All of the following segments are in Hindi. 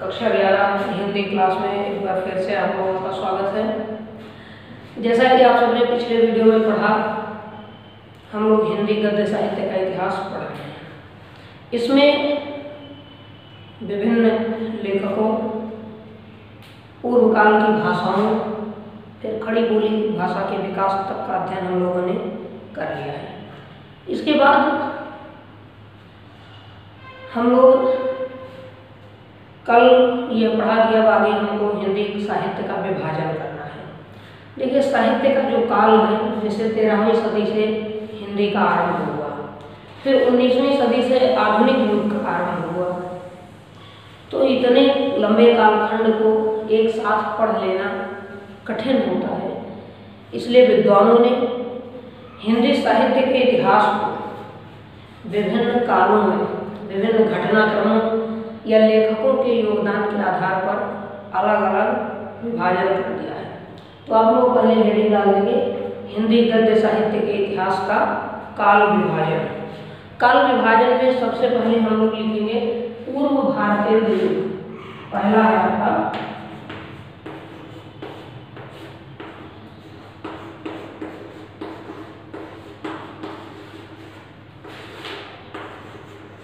कक्षा ग्यारह हिंदी क्लास में एक बार फिर से आप लोगों का स्वागत है। जैसा कि आप सबने पिछले वीडियो में पढ़ा, हम लोग हिंदी, गद्य, साहित्य का इतिहास पढ़ रहे हैं। इसमें विभिन्न लेखकों पूर्व काल की भाषाओं, फिर खड़ी बोली भाषा के विकास तक का अध्ययन हम लोगों ने कर लिया है। इसके बाद हम लोग कल ये पढ़ा अब आगे हमको हिंदी साहित्य का विभाजन करना है। देखिए, साहित्य का जो काल है, जैसे तेरहवीं सदी से हिंदी का आरंभ हुआ, फिर उन्नीसवीं सदी से आधुनिक युग का आरंभ हुआ। तो इतने लंबे कालखंड को एक साथ पढ़ लेना कठिन होता है। इसलिए विद्वानों ने हिंदी साहित्य के इतिहास को विभिन्न कालों में, विभिन्न घटनाक्रमों या लेखकों के योगदान के आधार पर अलग अलग विभाजन कर दिया है। तो आप लोग पहले हेडिंग डाल देंगे हिंदी गद्य साहित्य के इतिहास का काल विभाजन। काल विभाजन में सबसे पहले हम लोग लिखेंगे पूर्व भारतीय युग पहला है आपका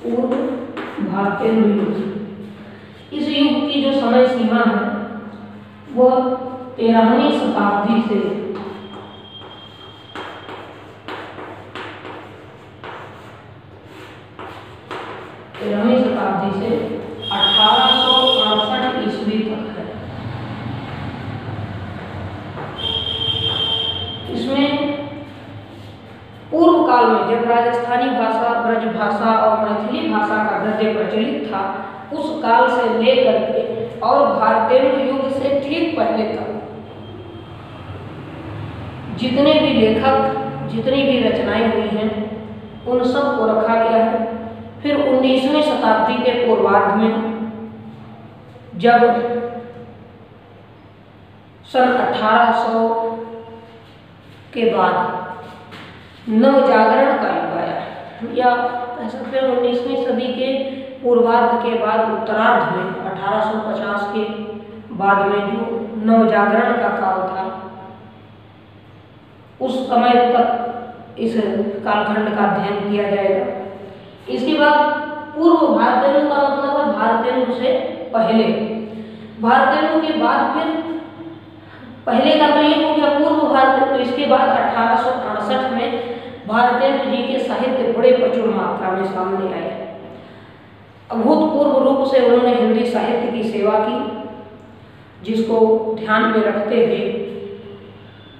पूर्व भारतीय युग इस युग की जो समय सीमा है वह तेरहवीं शताब्दी से। तेरहवीं शताब्दी से अठारह सौ अड़सठ ईस्वी तक है। इसमें पूर्व काल में जब राजस्थानी भाषा, ब्रज भाषा और मैथिली भाषा का गद्य प्रचलित था, उस काल से लेकर के और भारतीय पहले तक। जितने भी लेखक, जितनी भी रचनाएँ हुई हैं, उन सबको रखा गया है। फिर 19वीं शताब्दी के पूर्वार्ध में, जब सन 1800 के बाद नव जागरण का युग आया या कह सकते हैं उन्नीसवीं सदी के पूर्वार्ध के बाद उत्तरार्ध में 1850 के बाद में जो नव जागरण का काल था, उस समय तक इस कालखंड का अध्ययन किया जाएगा। इसके बाद पूर्व भारतीय का मतलब है भारतीय से पहले। भारतीय के बाद फिर पहले का तो ये हो गया पूर्व भारतीय तो इसके बाद अठारह सौ अड़सठ में भारतीय जी के साहित्य बड़े प्रचुर मात्रा में सामने आए। अभूतपूर्व रूप से उन्होंने हिंदी साहित्य की सेवा की। जिसको ध्यान में रखते हुए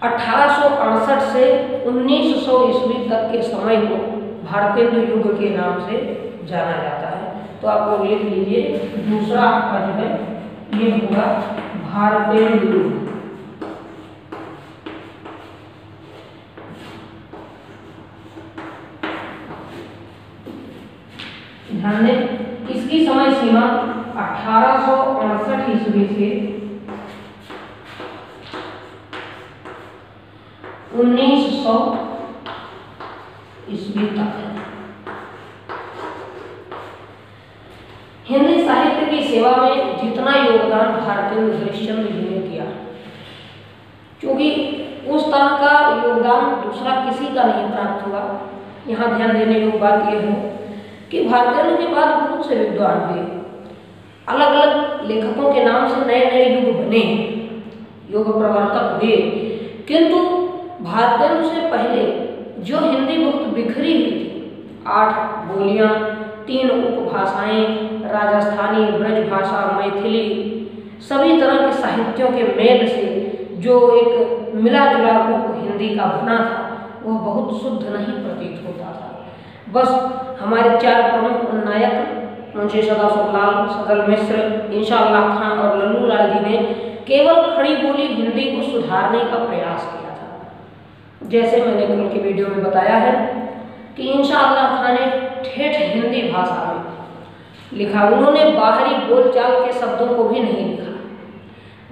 अठारह सौ अड़सठ से 1900 ईस्वी तक के समय को भारतीय युग के नाम से जाना जाता है। तो आप लोग लिख लीजिए, दूसरा आपका जो है, ये होगा भारतीय युग। ध्यान दें, इसकी समय सीमा अठारह ईस्वी से उन्नीस सौ ईस्वी तक। हिंदी साहित्य की सेवा में जितना योगदान भारतीय हरिश्चंद्र जी ने किया, क्योंकि उस तरह का योगदान दूसरा किसी का नहीं प्राप्त हुआ। यहाँ ध्यान देने की बात यह है कि भारतीयों के बाद बहुत से विद्वान हुए। अलग अलग लेखकों के नाम से नए नए युग बने, योग प्रवर्तक हुए। किंतु भारतीयों से पहले जो हिंदी बहुत बिखरी हुई थी, आठ बोलियाँ, तीन उपभाषाएँ, राजस्थानी ब्रज भाषा मैथिली, सभी तरह के साहित्यों के मेल से जो एक मिला जुला रूप हिंदी का बना था, वह बहुत शुद्ध नहीं प्रतीत होता था। बस हमारे चार प्रमुख नायक मुंशी सदा सुखलाल सदल मिश्र इंशाअल्लाह खान और लल्लू लाल जी ने केवल खड़ी बोली हिंदी को सुधारने का प्रयास किया। जैसे मैंने कल की वीडियो में बताया है कि इन खान ठेठ हिंदी भाषा में लिखा उन्होंने बाहरी बोलचाल के शब्दों को भी नहीं लिखा।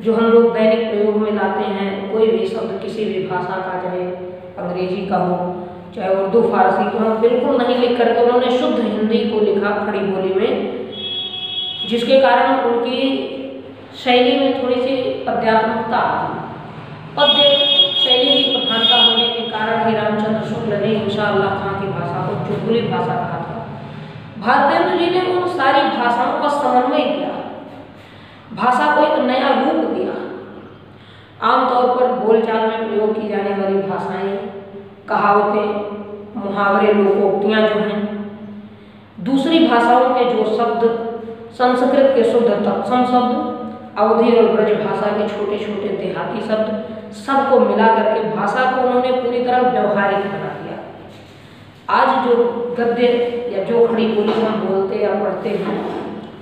जो हम लोग दैनिक प्रयोग में लाते हैं, कोई भी शब्द किसी भी भाषा का, चाहे अंग्रेज़ी का हो, चाहे उर्दू, फारसी को हम बिल्कुल नहीं लिख करके उन्होंने शुद्ध हिंदी को लिखा खड़ी बोली में, जिसके कारण उनकी शैली में थोड़ी सी पद्यात्मकता आती पद्य शैली की प्रधानता कारण ही रामचंद्र शुक्ल ने इंशाअल्लाह खां की भाषा को चुटकुली भाषा कहा था। भारतेंद्र जी ने उन सारी भाषाओं का समन्वय किया। भाषा को एक नया रूप दिया। आमतौर पर बोलचाल में प्रयोग की जाने वाली भाषाएँ, कहावतें, मुहावरे लोकोक्तियाँ जो हैं, दूसरी भाषाओं के जो शब्द, संस्कृत के शुद्ध तत्सम शब्द अवधि और ब्रज भाषा के छोटे छोटे देहाती शब्द सबको मिला करके भाषा को उन्होंने पूरी तरह व्यवहारिक बना दिया। आज जो गद्य या जो खड़ी बोली हम बोलते या पढ़ते हैं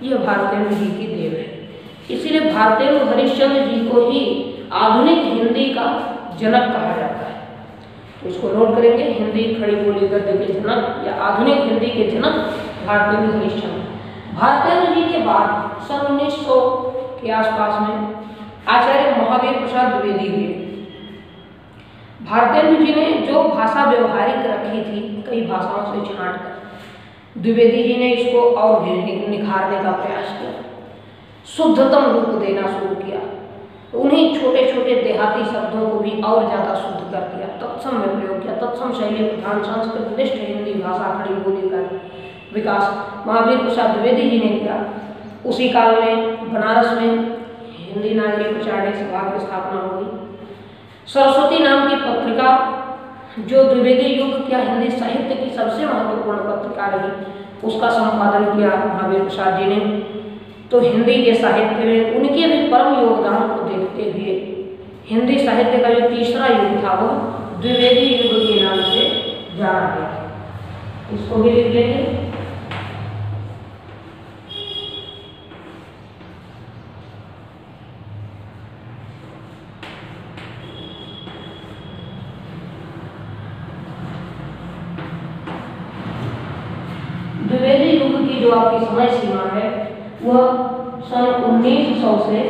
यह भारतेंद्र जी की देव है। इसीलिए भारतेंद्र हरिश्चंद्र जी को ही आधुनिक हिंदी का जनक कहा जाता है। तो इसको नोट करेंगे, हिंदी खड़ी बोली गद्य के जनक या आधुनिक हिंदी के जनक भारतेंद्र हरिश्चंद्र। भारतेंद्र जी के बाद सन 1900 के आसपास में आचार्य महावीर प्रसाद द्विवेदी हुए। भारतेंद्र जी ने जो भाषा व्यवहारिक रखी थी, कई भाषाओं से छांट कर, द्विवेदी जी ने इसको और भी निखारने का प्रयास किया। शुद्धतम रूप देना शुरू किया। उन्हीं छोटे छोटे देहाती शब्दों को भी और ज़्यादा शुद्ध कर दिया। तत्सम में प्रयोग किया। तत्सम शैली प्रधान संस्कृत निष्ठ हिंदी भाषा खड़ी बोली का विकास महावीर प्रसाद द्विवेदी जी ने किया। उसी काल में बनारस में हिंदी नागरिक प्रचार सभा की स्थापना होगी। सरस्वती नाम की पत्रिका, जो द्विवेदी युग क्या हिंदी साहित्य की सबसे महत्वपूर्ण पत्रिका रही, उसका संपादन किया महावीर प्रसाद जी ने। तो हिंदी के साहित्य में उनके भी परम योगदान को देखते हुए हिंदी साहित्य का जो तीसरा युग था वो द्विवेदी युग के नाम से जाना गया। इसको भी लिख लेंगे द्विवेदी युग की जो आपकी समय सीमा है, वह सन उन्नीस सौ से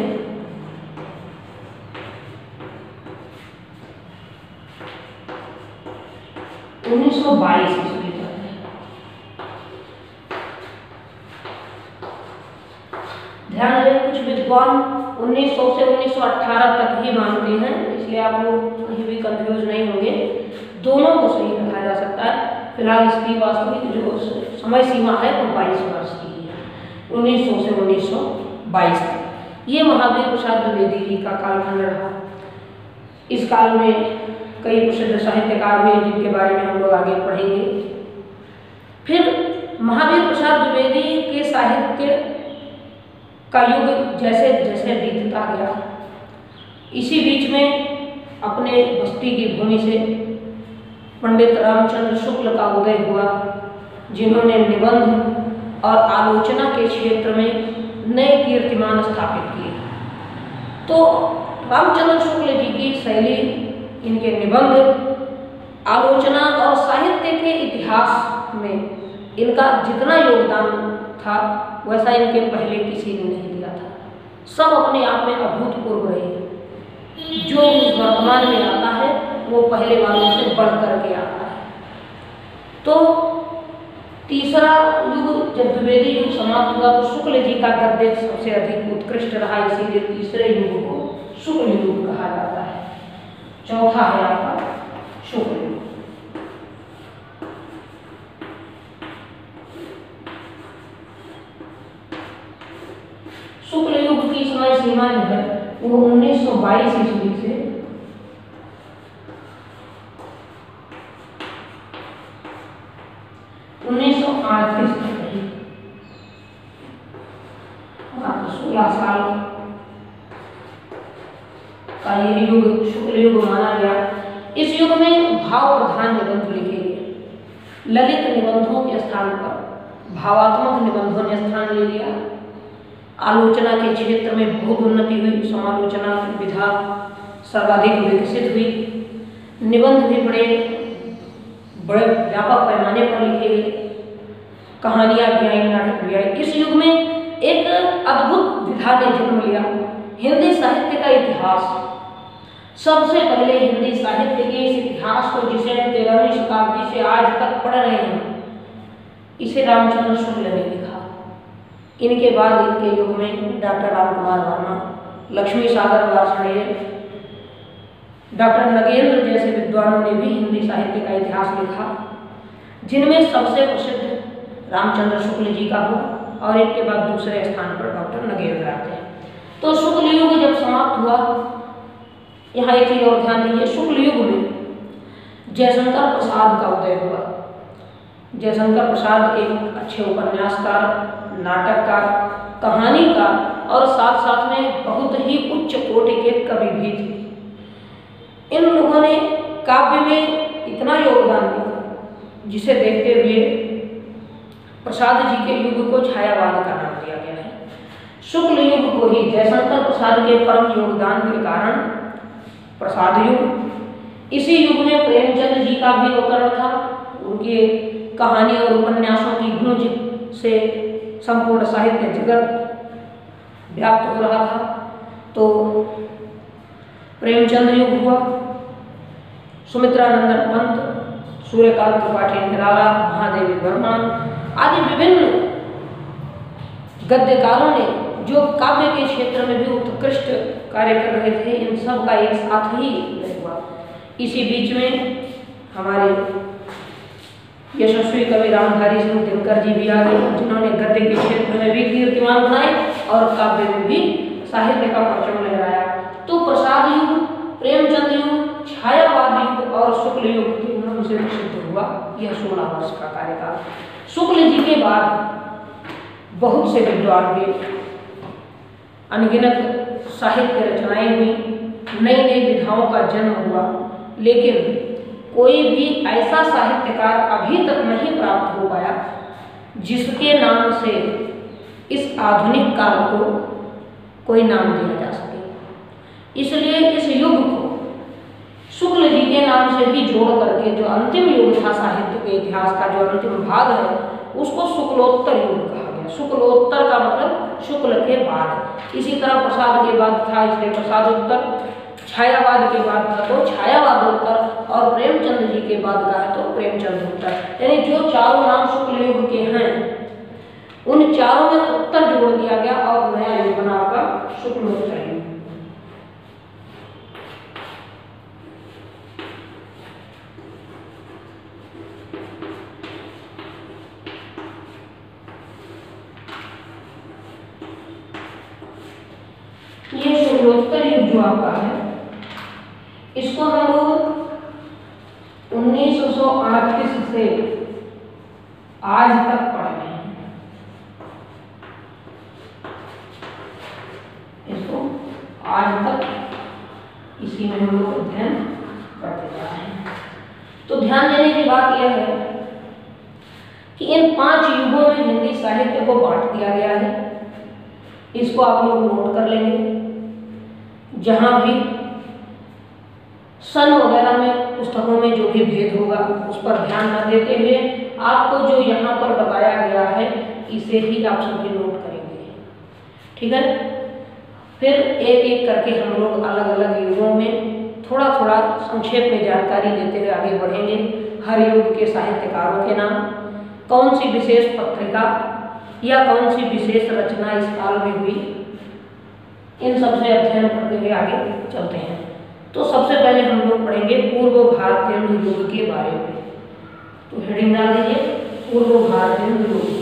उन्नीस सौ बाईस ध्यान रहे, कुछ विद्वान 1900 से 1918 तक ही मानते हैं, इसलिए आप लोग कहीं भी कंफ्यूज नहीं होंगे। दोनों को सही रखा जा सकता है। फ़िलहाल इसकी वास्तविक जो समय सीमा है वो बाईस वर्ष की 1900 से 1922 तक। ये महावीर प्रसाद द्विवेदी जी का कालखंड रहा। इस काल में कई प्रसिद्ध साहित्यकार हुए जिनके बारे में हम लोग आगे पढ़ेंगे। फिर महावीर प्रसाद द्विवेदी के साहित्य का युग जैसे जैसे बीतता गया, इसी बीच में अपने बस्ती की भूमि से पंडित रामचंद्र शुक्ल का उदय हुआ। जिन्होंने निबंध और आलोचना के क्षेत्र में नए कीर्तिमान स्थापित किए। तो रामचंद्र शुक्ल जी की शैली, इनके निबंध, आलोचना और साहित्य के इतिहास में इनका जितना योगदान था, वैसा इनके पहले किसी ने नहीं दिया था। सब अपने आप में अभूतपूर्व रहे। जो वर्तमान में आता है, वो पहले वालों से बढ़ करके आता है। तो तीसरा युग जब द्विवेदी युग समाप्त हुआ तो शुक्ल जी का गद्य सबसे अधिक उत्कृष्ट रहा, इसीलिए तीसरे युग को शुक्ल युग कहा जाता है। चौथा है आपका शुक्ल युग। शुक्ल युग की समय सीमा जो है, वो 1922 ईस्वी से उन्नीस सौ अड़तीस तक रही सोलह साल का ये युग, शुक्ल युग माना गया। इस युग में भाव प्रधान निबंध लिखे गए। ललित निबंधों के स्थान पर, भावात्मक निबंधों ने स्थान ले लिया। आलोचना के क्षेत्र में बहुत उन्नति हुई, समालोचना विधा सर्वाधिक विकसित हुई। निबंध भी बड़े बड़े व्यापक पैमाने पर लिखे गए। कहानियाँ भी आई नाटक भी आई इस युग में एक अद्भुत विधा ने जन्म लिया हिंदी साहित्य का इतिहास। सबसे पहले हिंदी साहित्य के इस इतिहास को जिसे हम तेरहवीं शताब्दी से आज तक पढ़ रहे हैं, इसे रामचंद्र शुक्ल ने लिखा। इनके बाद इनके युग में डॉक्टर राम कुमार वर्मा, लक्ष्मी सागर वार्षणेय डॉक्टर नगेंद्र जैसे विद्वानों ने भी हिंदी साहित्य का इतिहास लिखा, जिनमें सबसे प्रसिद्ध रामचंद्र शुक्ल जी का हुआ और इनके बाद दूसरे स्थान पर डॉक्टर नगेंद्र आते हैं। तो शुक्ल युग जब समाप्त हुआ, यहाँ एक चीज़ और ध्यान दीजिए शुक्ल युग में जयशंकर प्रसाद का उदय हुआ। जयशंकर प्रसाद एक अच्छे उपन्यासकार, नाटककार, कहानीकार और साथ साथ में बहुत ही उच्च कोटि के कवि भी थे। इन लोगों ने काव्य में इतना योगदान दिया, जिसे देखते हुए प्रसाद जी के युग को छायावाद का नाम दिया गया है। शुक्ल युग को ही जयशंकर प्रसाद के परम योगदान के कारण प्रसाद युग। इसी युग में प्रेमचंद जी का भी अवतरण था। उनके कहानी और उपन्यासों की गूंज से संपूर्ण साहित्य जगत व्याप्त हो रहा था। तो प्रेमचंद युग हुआ। सुमित्रानंदन पंत, सूर्यकांत त्रिपाठी, निराला, महादेवी वर्मा आदि विभिन्न गद्यकारों ने जो काव्य के क्षेत्र में भी उत्कृष्ट कार्य कर रहे थे, इन सब का एक साथ ही हुआ। इसी बीच में हमारे यशस्वी कवि रामधारी सिंह दिनकर जी भी आ गए, जिन्होंने गद्य के क्षेत्र में भी कीर्तिमान बनाए और काव्य में भी साहित्य का परचम लहराया। तो प्रसाद युग, प्रेमचंद युग, छायावाद युग और शुक्ल युग, तीन से प्रसिद्ध हुआ, यह सोलह वर्ष का कार्यकाल। शुक्ल जी के बाद बहुत से विद्वान हुए अनगिनत साहित्य रचनाएँ हुई नई नई विधाओं का जन्म हुआ, लेकिन कोई भी ऐसा साहित्यकार अभी तक नहीं प्राप्त हो पाया जिसके नाम से इस आधुनिक काल को कोई नाम दिया जा सके। इसलिए इस युग को शुक्ल जी के नाम से ही जोड़ करके जो अंतिम युग था साहित्य के इतिहास का, जो अंतिम भाग है, उसको शुक्लोत्तर युग कहा गया। शुक्लोत्तर का मतलब शुक्ल के बाद। इसी तरह प्रसाद के बाद था इसलिए प्रसादोत्तर, छायावाद के बाद था तो छायावाद उत्तर और प्रेमचंद जी के बाद का है तो प्रेमचंद उत्तर यानी जो चारों नाम शुक्ल युग के हैं, उन चारों में उत्तर जोड़ दिया गया और नया युग बना होगा शुक्लोत्तर युग ये शुक्लोत्तर युग जो आपका है इसको हम लोग उन्नीस सौ अड़तीस से आज तक पढ़ रहे हैं इसको आज तक इसी में हम लोग अध्ययन करते जा रहे हैं तो ध्यान देने की बात यह है कि इन पाँच युगों में हिंदी साहित्य को बांट दिया गया है इसको आप लोग नोट कर लेंगे। जहाँ भी सन वगैरह में, पुस्तकों में जो भी भेद होगा, उस पर ध्यान न देते हुए आपको जो यहाँ पर बताया गया है, इसे ही आप सभी नोट करेंगे। ठीक है? फिर एक एक करके हम लोग अलग अलग युगों में थोड़ा थोड़ा संक्षेप में जानकारी लेते हुए आगे बढ़ेंगे। हर युग के साहित्यकारों के नाम। कौन सी विशेष पत्रिका या कौन सी विशेष रचना इस काल में हुई? इन सबसे अध्ययन करते हुए आगे चलते हैं। तो सबसे पहले हम लोग पढ़ेंगे पूर्व भारतीय युग के बारे में। तो हेडिंग डाल दीजिए, पूर्व भारतीय युग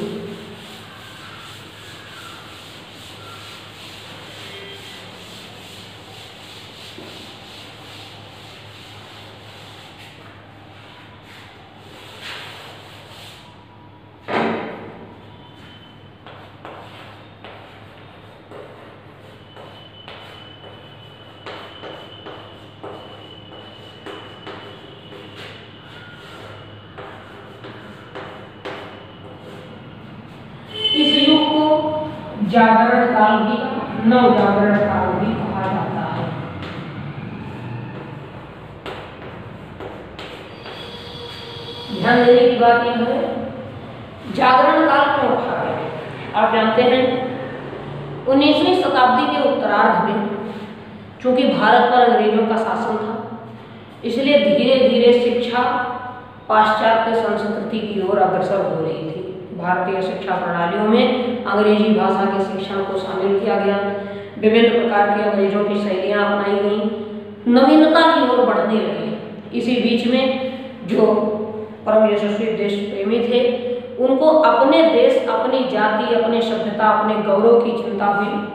इस युग को जागरण काल भी नव जागरण काल भी कहा जाता है। ध्यान देने की बात यह है, जागरण काल क्यों कहा गया आप जानते हैं, उन्नीसवीं शताब्दी के उत्तरार्ध में, चूँकि भारत पर अंग्रेज़ों का शासन था, इसलिए धीरे धीरे शिक्षा पाश्चात्य संस्कृति की ओर अग्रसर हो रही थी। भारतीय शिक्षा प्रणालियों में अंग्रेज़ी भाषा के शिक्षण को शामिल किया गया। विभिन्न प्रकार की अंग्रेज़ों की शैलियाँ अपनाई गई। नवीनता की ओर बढ़ने लगी। इसी बीच में जो परम यशस्वी देश प्रेमी थे, उनको अपने देश, अपनी जाति, अपने सभ्यता, अपने गौरव की चिंता हुई।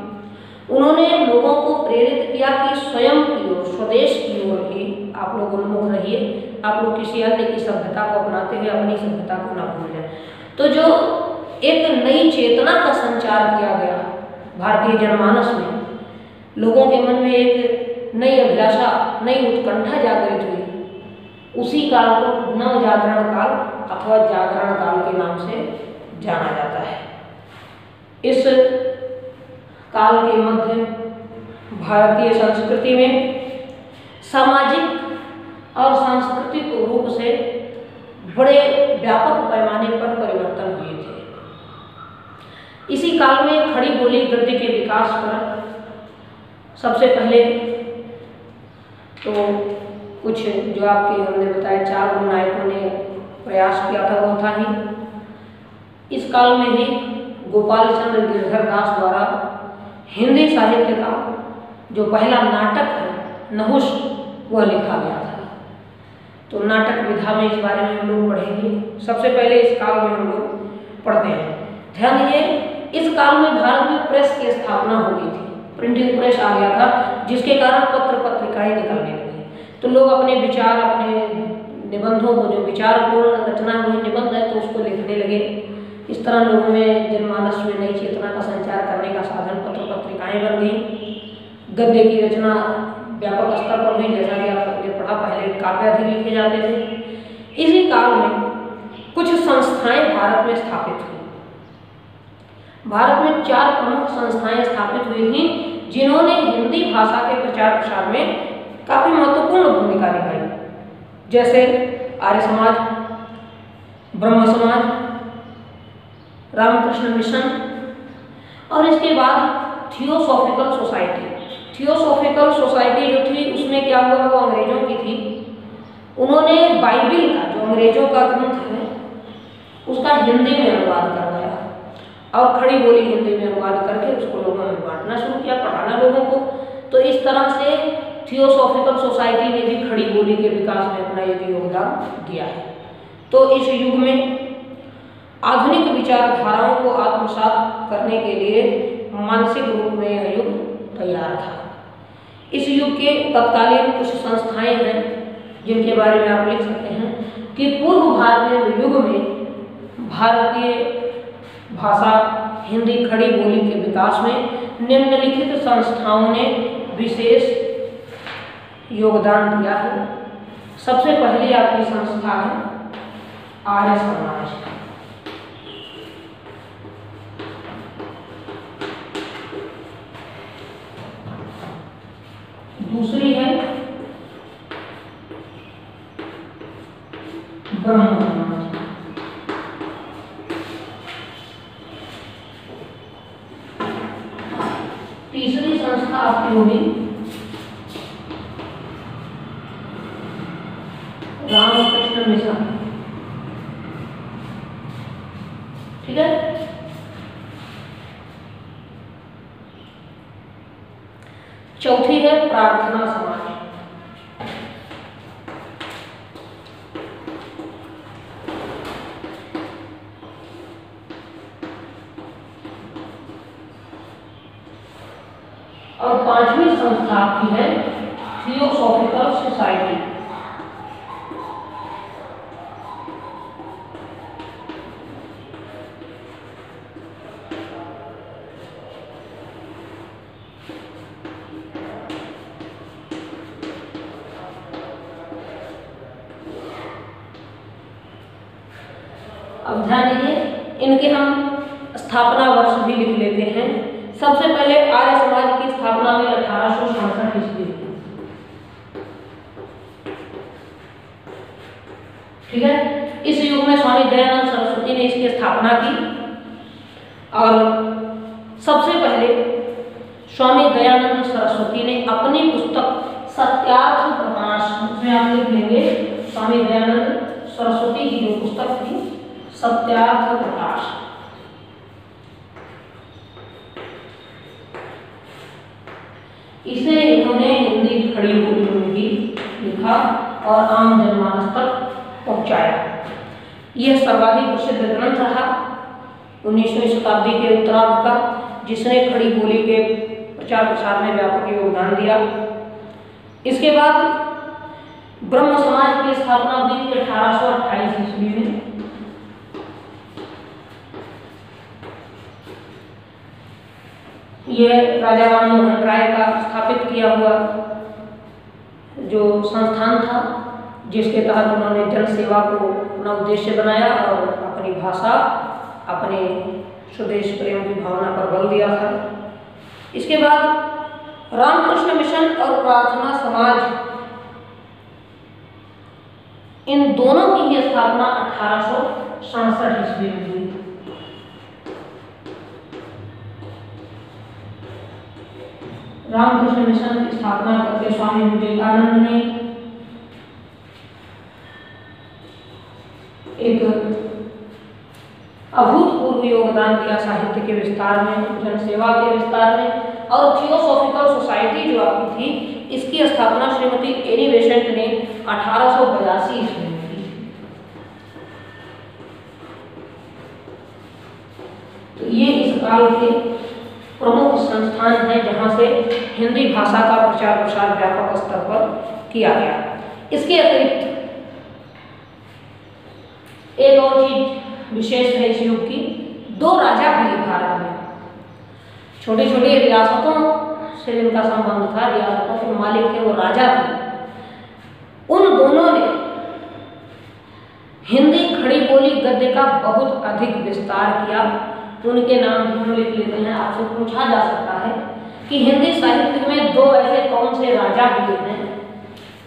उन्होंने लोगों को प्रेरित किया कि स्वयं की ओर, स्वदेश की ओर ही आप लोग उन्मुख रहिए। आप लोग किसी अन्य की सभ्यता को अपनाते हुए अपनी सभ्यता को ना भूल। जाए तो जो एक नई चेतना का संचार किया गया भारतीय जनमानस में, लोगों के मन में एक नई अभिलाषा, नई उत्कंठा जागृत हुई। उसी काल को नव जागरण काल अथवा जागरण काल के नाम से जाना जाता है। इस काल के मध्य भारतीय संस्कृति में सामाजिक और सांस्कृतिक रूप से बड़े व्यापक पैमाने पर परिवर्तन हुए थे। इसी काल में खड़ी बोली गद्य के विकास पर सबसे पहले तो कुछ जो आपके हमने बताया, चार नायकों ने प्रयास किया था, वो था ही। इस काल में ही गोपाल चंद्र गिरधर दास द्वारा हिंदी साहित्य का जो पहला नाटक है, नहुष, वह लिखा गया था। तो नाटक विधा में इस बारे में हम लोग पढ़ेंगे। सबसे पहले इस काल में हम लोग पढ़ते हैं। ध्यान दीजिए, इस काल में भारत में प्रेस की स्थापना हो गई थी। प्रिंटिंग प्रेस आ गया था, जिसके कारण पत्र पत्रिकाएँ निकलने लगी। तो लोग अपने विचार, अपने निबंधों को, जो विचारपूर्ण रचना हुई, निबंध है तो उसको लिखने लगे। इस तरह लोगों में जनमानस में नई चेतना का संचार करने का साधन पत्र पत्रिकाएँ बन गई। गद्य की रचना व्यापक स्तर पर हुई जैसा कि आपने पढ़ा, पहले काव्य अधिक लिखे जाते थे। इसी काल में कुछ संस्थाएँ भारत में स्थापित हुई। भारत में चार प्रमुख संस्थाएँ स्थापित हुई थी, जिन्होंने हिंदी भाषा के प्रचार प्रसार में काफ़ी महत्वपूर्ण भूमिका निभाई। जैसे आर्य समाज, ब्रह्म समाज, रामकृष्ण मिशन और इसके बाद थियोसॉफिकल सोसाइटी। थियोसॉफिकल सोसाइटी जो थी, उसमें क्या हुआ? वो अंग्रेज़ों की थी। उन्होंने बाइबिल का, जो अंग्रेज़ों का ग्रंथ है, उसका हिंदी में अनुवाद करवाया। और खड़ी बोली हिंदी में अनुवाद करके उसको लोगों में बांटना शुरू किया, पढ़ाना लोगों को। तो इस तरह से थियोसॉफिकल सोसाइटी ने भी खड़ी बोली के विकास में अपना एक योगदान दिया है। तो इस युग में आधुनिक विचारधाराओं को आत्मसात करने के लिए मानसिक रूप में यह युग तैयार था। इस युग के तत्कालीन कुछ संस्थाएँ हैं, जिनके बारे में आप लिख सकते हैं कि पूर्व भारतीय युग में भारतीय भाषा हिंदी खड़ी बोली के विकास में निम्नलिखित संस्थाओं ने विशेष योगदान दिया है। सबसे पहली आपकी संस्था है आर्य समाज। दूसरी है ब्रह्म समाज तीसरी संस्था आपकी होगी रामकृष्ण मिशन ठीक है चौथी है प्रार्थना समाज। और पांचवी संस्था की है पहले आर्य समाज की स्थापना हुई अठारह सौ सड़सठ ईस्वी ठीक है? इस युग में स्वामी दयानंद सरस्वती ने इसकी स्थापना की। और सबसे पहले स्वामी दयानंद सरस्वती ने अपनी पुस्तक सत्यार्थ प्रकाश उसमें आप लिख लेंगे, स्वामी दयानंद सरस्वती की जो पुस्तक थी, सत्यार्थ प्रकाश। इसे इन्होंने हिंदी खड़ी बोली में भी लिखा और आम जनमानस तक पहुँचाया। यह सर्वाधिक प्रसिद्ध ग्रंथ रहा। उन्नीसवीं शताब्दी के उत्तरार्ध का, जिसने खड़ी बोली के प्रचार प्रसार में व्यापक योगदान दिया। इसके बाद ब्रह्म समाज की स्थापना हुई थी अठारह सौ अट्ठाईस ईस्वी में यह राजा राम मोहन राय का स्थापित किया हुआ जो संस्थान था, जिसके तहत उन्होंने जन सेवा को अपना उद्देश्य बनाया और अपनी भाषा, अपने स्वदेश प्रेम की भावना पर बल दिया था। इसके बाद रामकृष्ण मिशन और प्रार्थना समाज, इन दोनों की ही स्थापना अठारह सौ सड़सठ ईस्वी में रामकृष्ण मिशन की स्थापना करके स्वामी विवेकानंद ने एक अभूतपूर्व योगदान दिया साहित्य के विस्तार में जनसेवा के विस्तार में और थियोसॉफिकल सोसाइटी जो आपकी थी, इसकी स्थापना श्रीमती एनी बेसेंट ने अठारह सौ बयासी ईस्वी में की। तो ये इस काल के प्रमुख संस्थान है जहाँ से हिंदी भाषा का प्रचार प्रसार व्यापक स्तर पर किया गया। इसके अतिरिक्त एक और चीज़ विशेष है इस युग की दो राजा हुए भारत में छोटी छोटी रियासतों से जिनका संबंध था, रियासतों के मालिक थे वो राजा थे। उन दोनों ने हिंदी खड़ी बोली गद्य का बहुत अधिक विस्तार किया। उनके नाम हम लिख लेते हैं, आपसे पूछा जा सकता है कि हिंदी साहित्य में दो ऐसे कौन से राजा हुए हैं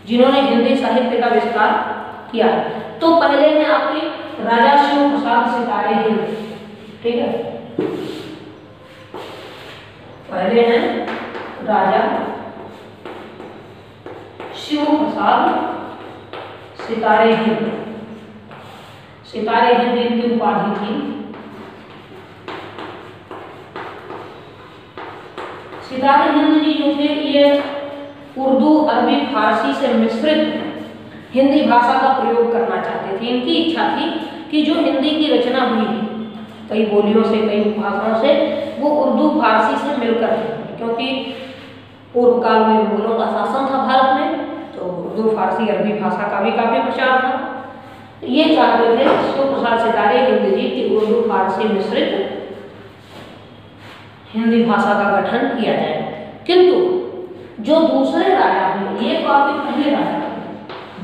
जिन्होंने हिंदी साहित्य का विस्तार किया। तो पहले हैं आपके राजा शिव प्रसाद सितारे हिंद, ठीक है? पहले हैं राजा शिव प्रसाद सितारे हिंद। सितारे हिंद इनकी उपाधि थी। सितारे हिंद जी जो थे ये उर्दू, अरबी, फारसी से मिश्रित हिंदी भाषा का प्रयोग करना चाहते थे। इनकी इच्छा थी कि जो हिंदी की रचना हुई है, कई बोलियों से, कई भाषाओं से, वो उर्दू, फारसी से मिलकर है। क्योंकि पूर्व काल में मुगलों का शासन था भारत में तो उर्दू, फारसी, अरबी भाषा का भी काफ़ी प्रचार था। ये चाहते थे शिव प्रसाद सितारे हिंदी जी की उर्दू, फारसी मिश्रित हिंदी भाषा का गठन किया जाए। किंतु, जो दूसरे राजा हैं ये तो आपके पहले राजा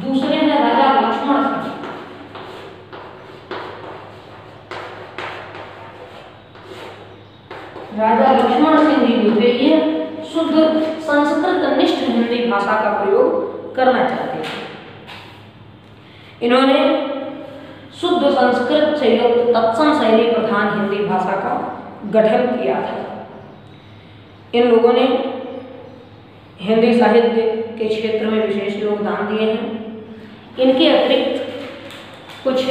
दूसरे हैं राजा लक्ष्मण सिंह राजा लक्ष्मण सिंह जी थे ये शुद्ध, संस्कृत निष्ठ हिंदी भाषा का प्रयोग करना चाहते थे इन्होंने शुद्ध संस्कृत से युक्त तत्सम शैली प्रधान हिंदी भाषा का गठन किया था। इन लोगों ने हिंदी साहित्य के क्षेत्र में विशेष योगदान दिए हैं। इनके अतिरिक्त कुछ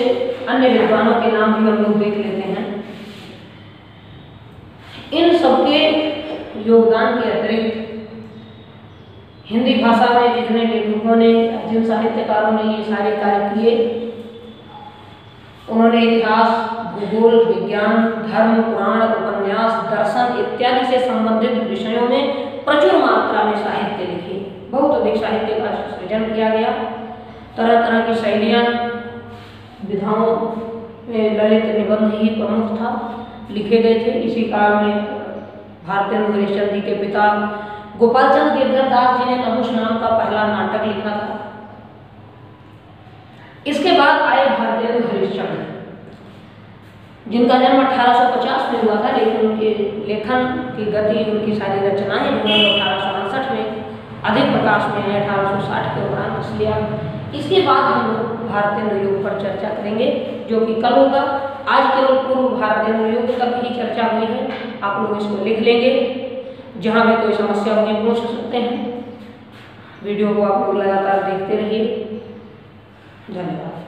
अन्य विद्वानों के नाम भी हम लोग देख लेते हैं। इन सबके योगदान के अतिरिक्त हिंदी भाषा में जितने लेखकों ने, जिन साहित्यकारों ने ये सारे कार्य किए, उन्होंने इतिहास भूगोल, विज्ञान, धर्म, पुराण, उपन्यास, दर्शन इत्यादि से संबंधित विषयों में प्रचुर मात्रा में साहित्य लिखे। बहुत अधिक साहित्य का सृजन किया गया। तरह तरह की शैलियाँ, विधाओं में ललित निबंध ही प्रमुख था। लिखे गए थे। इसी काल में भारतीय नरेश जी के पिता गोपाल चंद गिरधर दास जी ने नहुष नाम का पहला नाटक लिखा था। इसके बाद आए भारतीय हरिश्चंद्र। जिनका जन्म 1850 में हुआ था, लेकिन उनके लेखन की गति, उनकी सारी रचनाएँ उन्होंने अठारह में अधिक प्रकाश में है, अठारह सौ साठ के उपरांत इसलिए इसके बाद हम लोग भारतीय नवयुग पर चर्चा करेंगे, जो कि कल होगा। आज केवल पूर्व भारतीय नवयुग तक ही चर्चा हुई है। आप लोग इसको लिख लेंगे। जहाँ भी कोई समस्या होगी, पूछ सकते हैं। वीडियो को आप लोग लगातार देखते रहिए। धन्यवाद।